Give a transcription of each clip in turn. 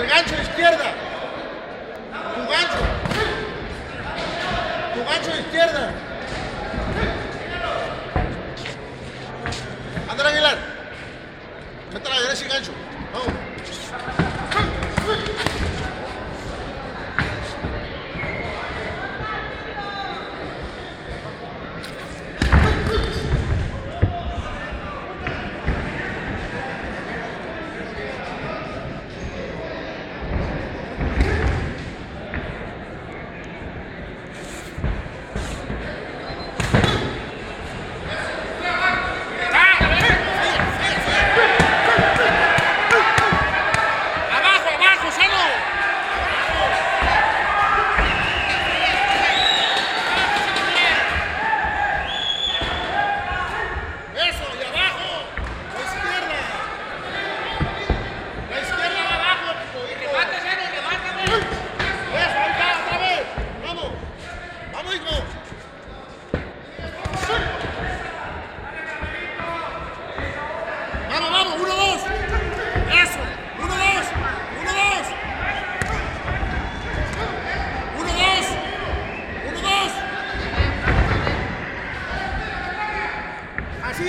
el gancho izquierda. Tu gancho. Tu gancho izquierda. Andrés Aguilar. Mete la derecha y gancho.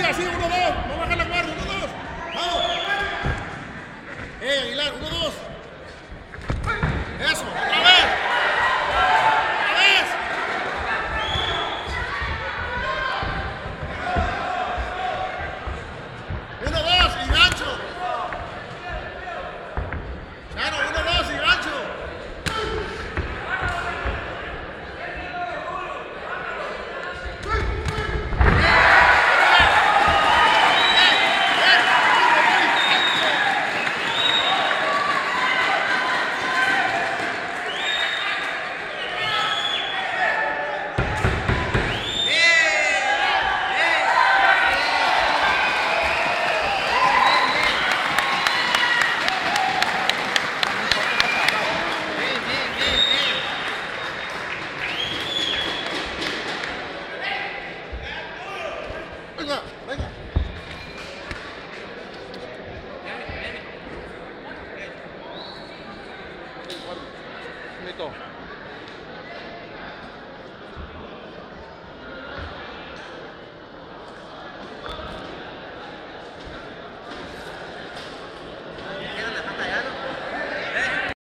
así, así, uno, dos. Vamos a bajar la guardia, uno, dos. Vamos. Eh, Aguilar, uno, dos.